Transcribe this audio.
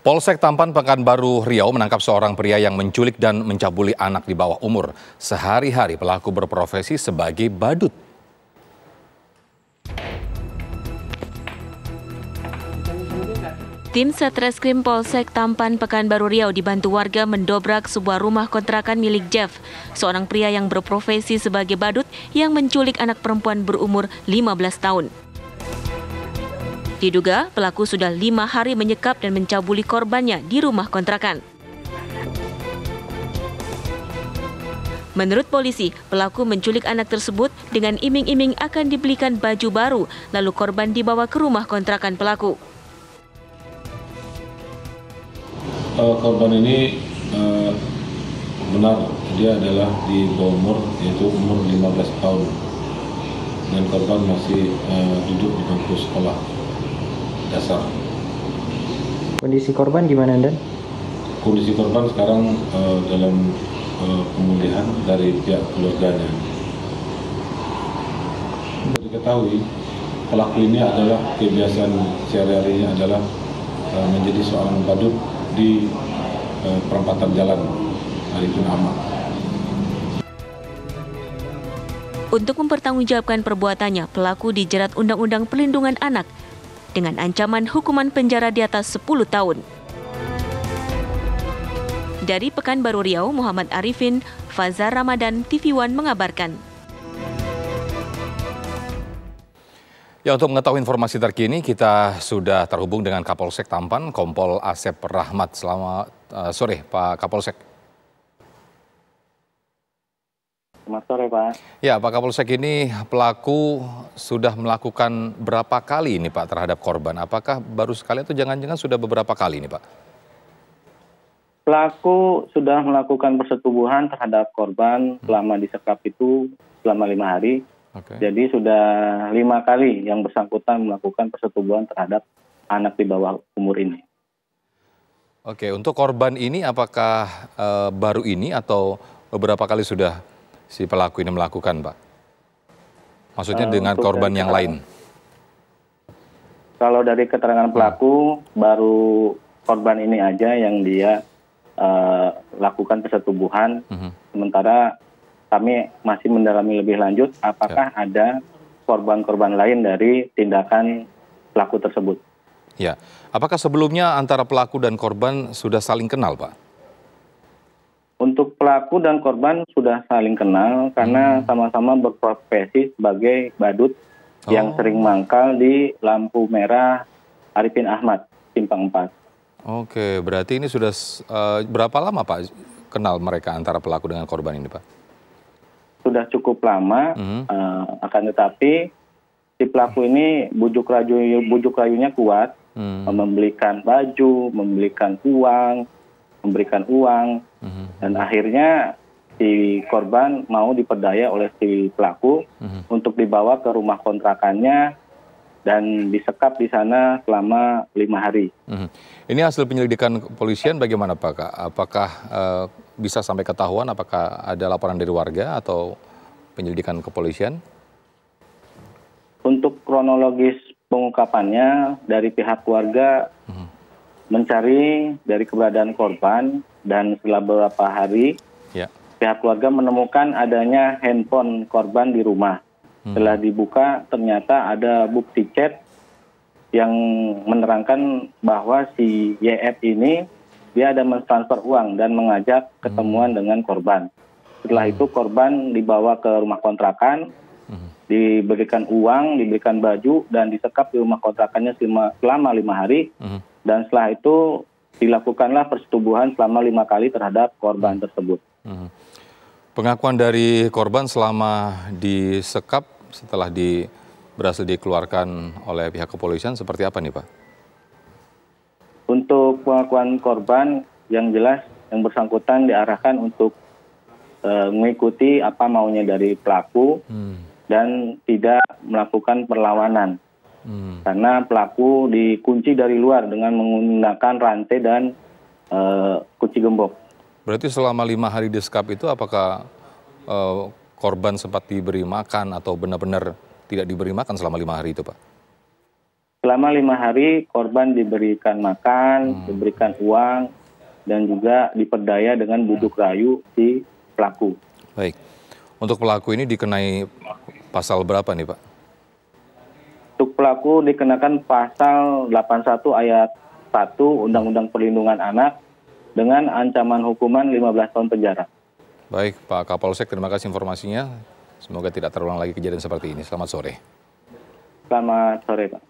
Polsek Tampan Pekanbaru Riau menangkap seorang pria yang menculik dan mencabuli anak di bawah umur. Sehari-hari pelaku berprofesi sebagai badut. Tim Satreskrim Polsek Tampan Pekanbaru Riau dibantu warga mendobrak sebuah rumah kontrakan milik Jeff, seorang pria yang berprofesi sebagai badut yang menculik anak perempuan berumur 15 tahun. Diduga pelaku sudah lima hari menyekap dan mencabuli korbannya di rumah kontrakan. Menurut polisi, pelaku menculik anak tersebut dengan iming-iming akan dibelikan baju baru, lalu korban dibawa ke rumah kontrakan pelaku. uh, korban ini uh, benar dia adalah di bawah umur yaitu umur 15 tahun dan korban masih uh, duduk di bangku sekolah dasar. Kondisi korban gimana Dan? Kondisi korban sekarang uh, dalam uh, pemulihan dari pihak keluarganya. Untuk diketahui pelaku ini adalah kebiasaan sehari-harinya adalah uh, menjadi seorang badut di uh, perempatan jalan Arifin Ahmad. Untuk mempertanggungjawabkan perbuatannya, pelaku dijerat Undang-Undang Perlindungan Anak dengan ancaman hukuman penjara di atas 10 tahun. Dari Pekanbaru Riau, Muhammad Arifin, Fazar Ramadan, TV One mengabarkan. Ya untuk mengetahui informasi terkini kita sudah terhubung dengan Kapolsek Tampan Kompol Asep Rahmat. Selamat uh, sore Pak Kapolsek. Selamat sore Pak. Ya Pak Kapolsek ini pelaku sudah melakukan berapa kali ini Pak terhadap korban? Apakah baru sekali atau jangan-jangan sudah beberapa kali ini Pak? Pelaku sudah melakukan persetubuhan terhadap korban selama disekap itu selama lima hari Okay. Jadi sudah lima kali yang bersangkutan melakukan persetubuhan terhadap anak di bawah umur ini. Oke, untuk korban ini apakah e, baru ini atau beberapa kali sudah si pelaku ini melakukan, Pak? Maksudnya uh, dengan korban yang lain? Kalau dari keterangan pelaku, hmm. baru korban ini aja yang dia uh, lakukan persetubuhan, hmm. sementara kami masih mendalami lebih lanjut apakah ya. ada korban-korban lain dari tindakan pelaku tersebut. Ya, apakah sebelumnya antara pelaku dan korban sudah saling kenal, Pak? Pelaku dan korban sudah saling kenal karena hmm. sama-sama hmm. berprofesi sebagai badut oh. yang sering mangkal di lampu merah Arifin Ahmad, Simpang 4. Oke, berarti ini sudah uh, berapa lama Pak kenal mereka antara pelaku dengan korban ini, Pak? sudah cukup lama, hmm. uh, akan tetapi si pelaku ini bujuk rayu bujuk rayunya kuat, hmm. membelikan baju, membelikan uang, memberikan uang, hmm. dan akhirnya si korban mau diperdaya oleh si pelaku hmm. untuk dibawa ke rumah kontrakannya dan disekap di sana selama lima hari. Hmm. Ini hasil penyelidikan kepolisian bagaimana Pak? Apakah uh, bisa sampai ketahuan apakah ada laporan dari warga atau penyelidikan kepolisian? Untuk kronologis pengungkapannya dari pihak keluarga hmm. Mencari dari keberadaan korban dan setelah beberapa hari ya. pihak keluarga menemukan adanya handphone korban di rumah. Hmm. Setelah dibuka ternyata ada bukti chat yang menerangkan bahwa si YF ini dia ada mentransfer uang dan mengajak ketemuan hmm. dengan korban. Setelah hmm. itu korban dibawa ke rumah kontrakan, hmm. diberikan uang, diberikan baju dan disekap di rumah kontrakannya selama, selama lima hari. Hmm. Dan setelah itu dilakukanlah persetubuhan selama lima kali terhadap korban hmm. tersebut. Hmm. Pengakuan dari korban selama disekap setelah di berhasil dikeluarkan oleh pihak kepolisian seperti apa nih Pak? Untuk pengakuan korban yang jelas yang bersangkutan diarahkan untuk uh, mengikuti apa maunya dari pelaku hmm. dan tidak melakukan perlawanan. Hmm. Karena pelaku dikunci dari luar dengan menggunakan rantai dan uh, kunci gembok. Berarti selama lima hari di skap itu apakah uh, korban sempat diberi makan atau benar-benar tidak diberi makan selama lima hari itu, Pak? selama lima hari korban diberikan makan, hmm. diberikan uang, dan juga diperdaya dengan buduk rayu si pelaku. Baik. Untuk pelaku ini dikenai pasal berapa nih Pak? Pelaku dikenakan pasal 81 ayat 1 Undang-Undang Perlindungan Anak dengan ancaman hukuman 15 tahun penjara. Baik, Pak Kapolsek, terima kasih informasinya. Semoga tidak terulang lagi kejadian seperti ini. Selamat sore. Selamat sore, Pak.